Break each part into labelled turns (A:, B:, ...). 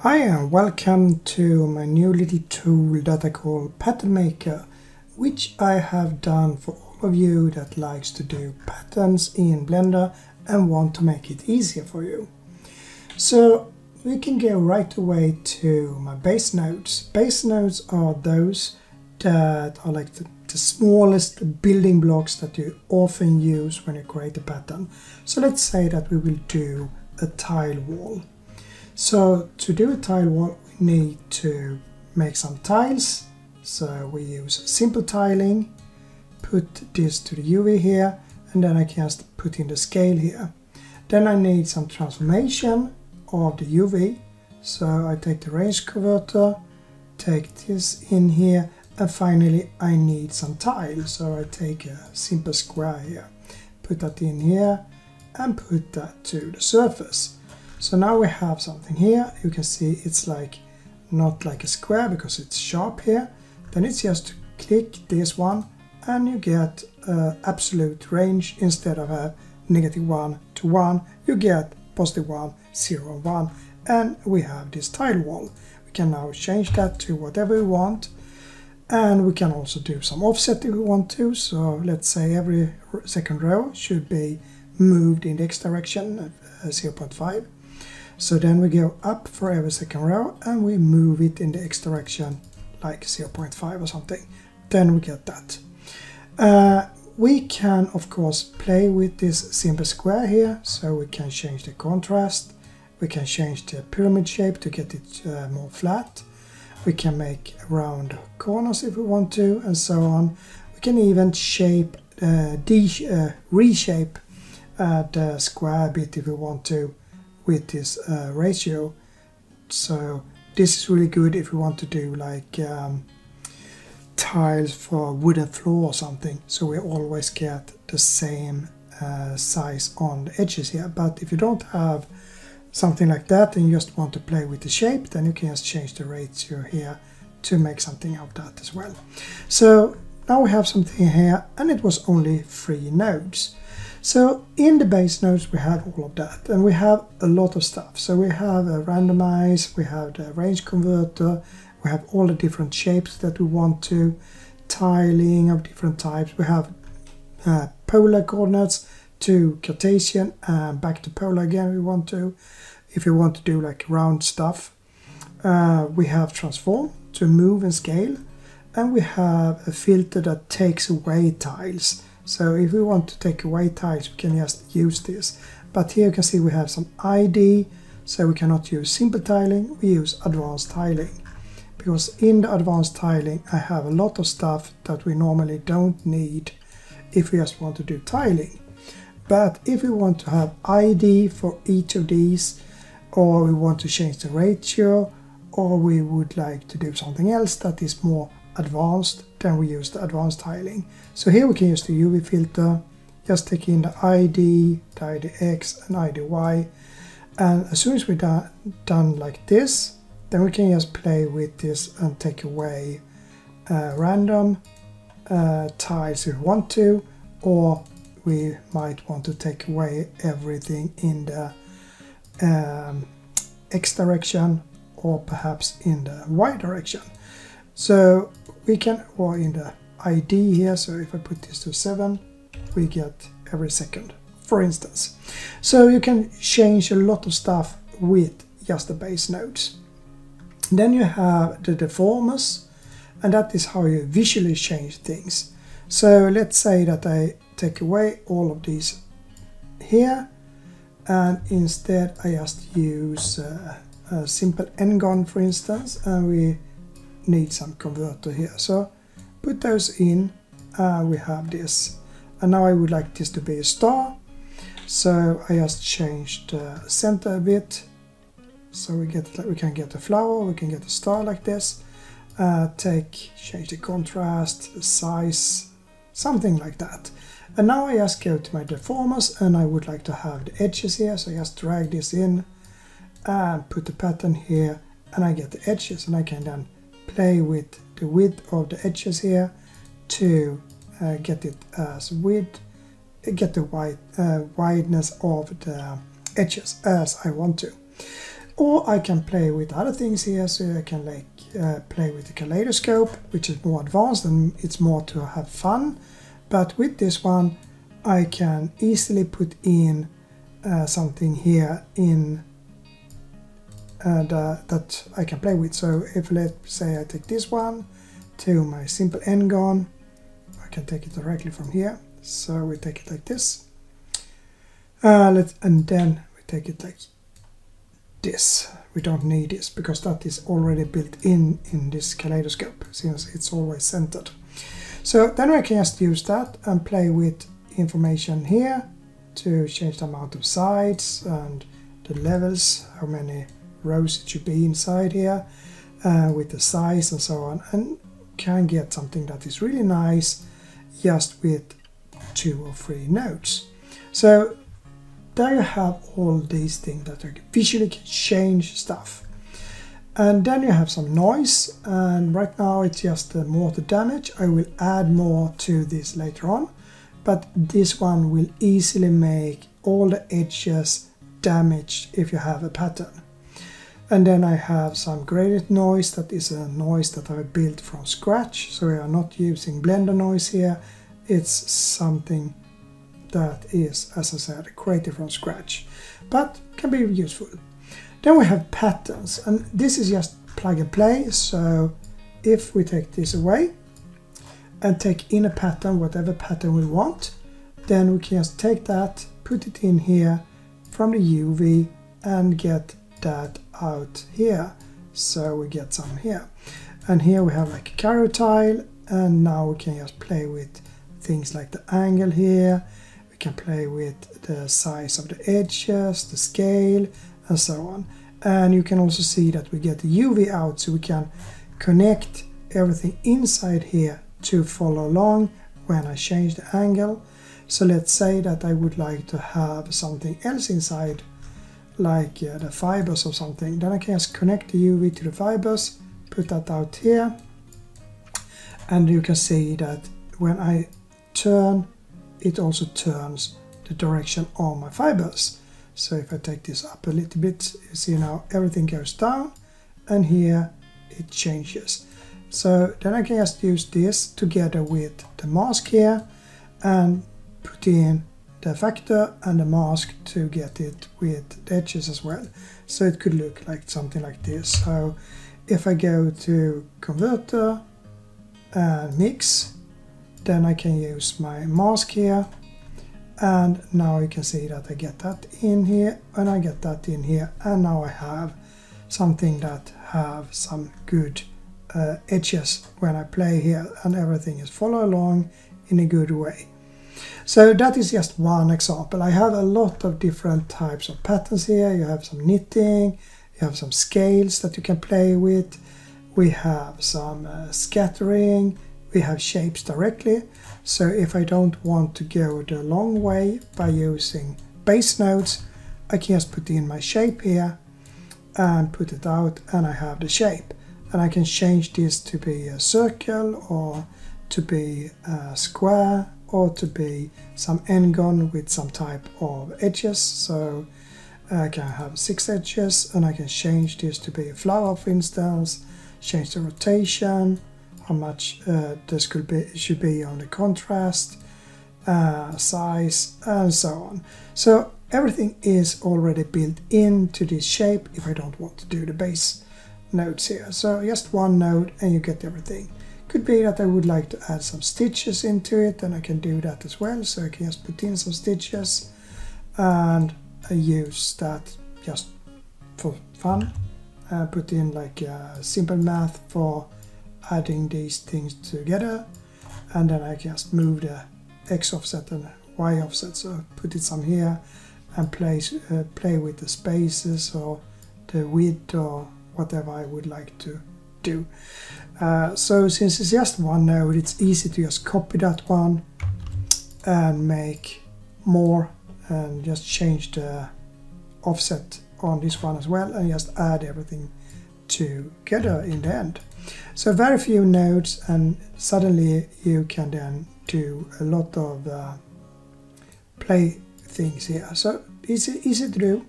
A: Hi and welcome to my new little tool that I call Pattern Maker which I have done for all of you that likes to do patterns in Blender and want to make it easier for you. So we can go right away to my base nodes. Base nodes are those that are like the, the smallest building blocks that you often use when you create a pattern. So let's say that we will do a tile wall. So to do a tile wall we need to make some tiles. So we use simple tiling, put this to the UV here and then I can just put in the scale here. Then I need some transformation of the UV. So I take the range converter, take this in here and finally I need some tile. So I take a simple square here, put that in here and put that to the surface. So now we have something here. You can see it's like not like a square because it's sharp here. Then it's just click this one and you get absolute range. Instead of a negative 1 to 1 you get positive 1 0 1 and we have this tile wall. We can now change that to whatever we want. And we can also do some offset if we want to. So let's say every second row should be moved in the x direction uh, 0.5 so then we go up for every second row and we move it in the x direction like 0.5 or something. Then we get that. Uh, we can of course play with this simple square here. So we can change the contrast. We can change the pyramid shape to get it uh, more flat. We can make round corners if we want to and so on. We can even shape uh, uh, reshape uh, the square a bit if we want to with this uh, ratio. So this is really good if we want to do like um, tiles for wooden floor or something. So we always get the same uh, size on the edges here. But if you don't have something like that and you just want to play with the shape then you can just change the ratio here to make something of that as well. So now we have something here and it was only three nodes so in the base nodes we have all of that and we have a lot of stuff so we have a randomize we have the range converter we have all the different shapes that we want to, tiling of different types. We have uh, polar coordinates to Cartesian and back to polar again we want to. If you want to do like round stuff. Uh, we have transform to move and scale. And we have a filter that takes away tiles. So if we want to take away tiles we can just use this. But here you can see we have some ID, so we cannot use simple tiling, we use advanced tiling because in the advanced tiling I have a lot of stuff that we normally don't need if we just want to do tiling. But if we want to have ID for each of these or we want to change the ratio or we would like to do something else that is more advanced then we use the advanced tiling. So here we can use the UV filter, just take in the ID, the IDX and IDY and as soon as we're done, done like this then we can just play with this and take away uh, random uh, tiles if we want to, or we might want to take away everything in the um, x direction or perhaps in the y direction. So we can, or in the ID here, so if I put this to 7, we get every second, for instance. So you can change a lot of stuff with just the base nodes. Then you have the deformers and that is how you visually change things. So let's say that I take away all of these here and instead I just use uh, a simple n-gon for instance and we need some converter here. So put those in and we have this. And now I would like this to be a star. So I just changed the center a bit so we get we can get a flower, we can get a star like this. Uh, take, change the contrast, the size, something like that. And now I just go to my deformers and I would like to have the edges here. So I just drag this in and put the pattern here and I get the edges and I can then play with the width of the edges here to uh, get it as width, get the wide, uh, wideness of the edges as I want to. or I can play with other things here so I can like uh, play with the kaleidoscope which is more advanced and it's more to have fun but with this one I can easily put in uh, something here in and uh, that I can play with so if let's say I take this one to my simple n-gon I can take it directly from here so we take it like this uh, let's and then we take it like this. We don't need this because that is already built in in this kaleidoscope since it's always centered. So then I can just use that and play with information here to change the amount of sides and the levels, how many rows it should be inside here uh, with the size and so on and can get something that is really nice just with two or three nodes. So there you have all these things that are visually change stuff. And then you have some noise and right now it's just the mortar damage. I will add more to this later on but this one will easily make all the edges damaged if you have a pattern. And then I have some gradient noise that is a noise that I built from scratch. So we are not using blender noise here. It's something that is, as I said, created from scratch, but can be useful. Then we have patterns, and this is just plug and play, so if we take this away and take in a pattern, whatever pattern we want, then we can just take that, put it in here from the UV and get that out here. So we get some here. And here we have like a Cairo tile and now we can just play with things like the angle here we can play with the size of the edges, the scale, and so on. And you can also see that we get the UV out so we can connect everything inside here to follow along when I change the angle. So let's say that I would like to have something else inside like uh, the fibers or something. Then I can just connect the UV to the fibers, put that out here. And you can see that when I turn it also turns the direction of my fibers. So if I take this up a little bit, you see now everything goes down and here it changes. So then I can just use this together with the mask here and put in the factor and the mask to get it with the edges as well. So it could look like something like this. So if I go to converter and mix then I can use my mask here and now you can see that I get that in here and I get that in here and now I have something that have some good uh, edges when I play here and everything is follow along in a good way. So that is just one example. I have a lot of different types of patterns here. You have some knitting, you have some scales that you can play with. We have some uh, scattering, we have shapes directly. So if I don't want to go the long way by using base nodes, I can just put in my shape here and put it out and I have the shape. And I can change this to be a circle or to be a square or to be some n-gon with some type of edges. So I can have six edges and I can change this to be a flower for instance, change the rotation, how much uh, this could be should be on the contrast, uh, size, and so on. So everything is already built into this shape if I don't want to do the base nodes here. So just one node and you get everything. Could be that I would like to add some stitches into it and I can do that as well. So I can just put in some stitches and I use that just for fun. Uh, put in like a simple math for adding these things together and then I can just move the x offset and y offset so put it some here and play, uh, play with the spaces or the width or whatever I would like to do. Uh, so since it's just one node it's easy to just copy that one and make more and just change the offset on this one as well and just add everything together in the end. So very few nodes and suddenly you can then do a lot of uh, play things here. So easy, easy to do.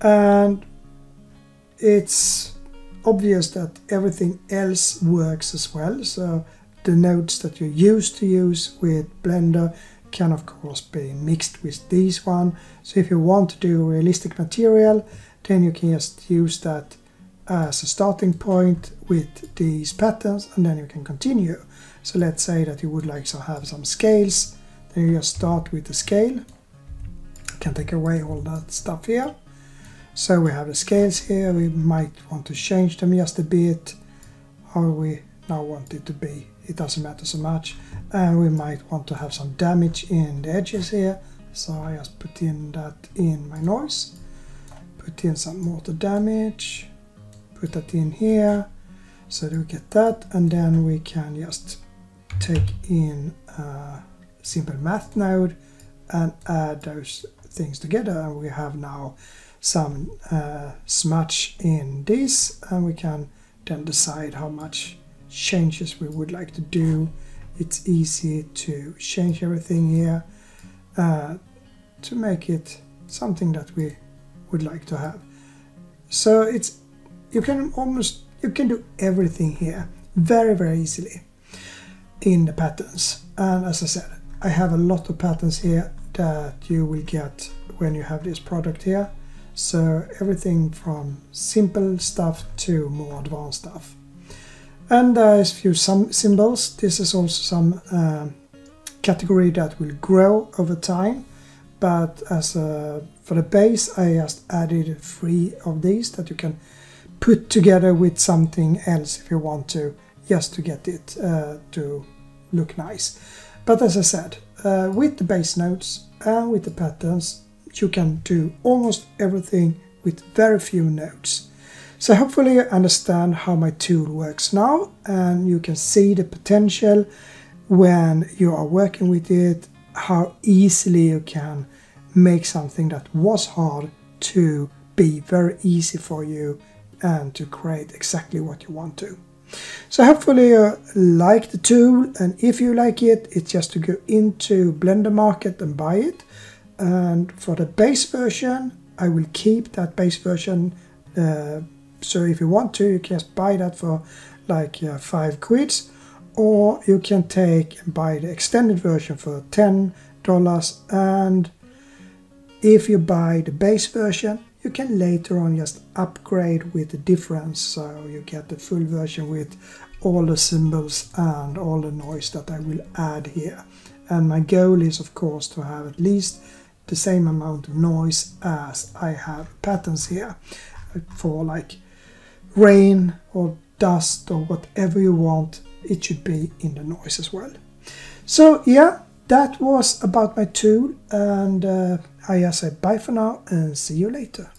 A: And it's obvious that everything else works as well. So the nodes that you're used to use with Blender can of course be mixed with these one. So if you want to do realistic material, then you can just use that as a starting point with these patterns and then you can continue. So let's say that you would like to have some scales, then you just start with the scale. You can take away all that stuff here. So we have the scales here, we might want to change them just a bit, how we now want it to be, it doesn't matter so much. And we might want to have some damage in the edges here, so I just put in that in my noise. Put in some mortar damage, put that in here, so that we get that, and then we can just take in a simple math node and add those things together, and we have now some uh, smudge in this and we can then decide how much changes we would like to do. It's easy to change everything here uh, to make it something that we would like to have. So it's you can almost you can do everything here very very easily in the patterns and as I said I have a lot of patterns here that you will get when you have this product here so everything from simple stuff to more advanced stuff. And there's a few some symbols. This is also some uh, category that will grow over time. But as a, for the base, I just added three of these that you can put together with something else if you want to, just to get it uh, to look nice. But as I said, uh, with the base nodes and with the patterns, you can do almost everything with very few nodes. So hopefully you understand how my tool works now and you can see the potential when you are working with it, how easily you can make something that was hard to be very easy for you and to create exactly what you want to. So hopefully you like the tool and if you like it, it's just to go into Blender Market and buy it. And for the base version, I will keep that base version. Uh, so if you want to, you can just buy that for like uh, 5 quids. Or you can take and buy the extended version for $10. And if you buy the base version, you can later on just upgrade with the difference. So you get the full version with all the symbols and all the noise that I will add here. And my goal is of course to have at least the same amount of noise as I have patterns here for like rain or dust or whatever you want it should be in the noise as well. So yeah that was about my tool and uh, I say bye for now and see you later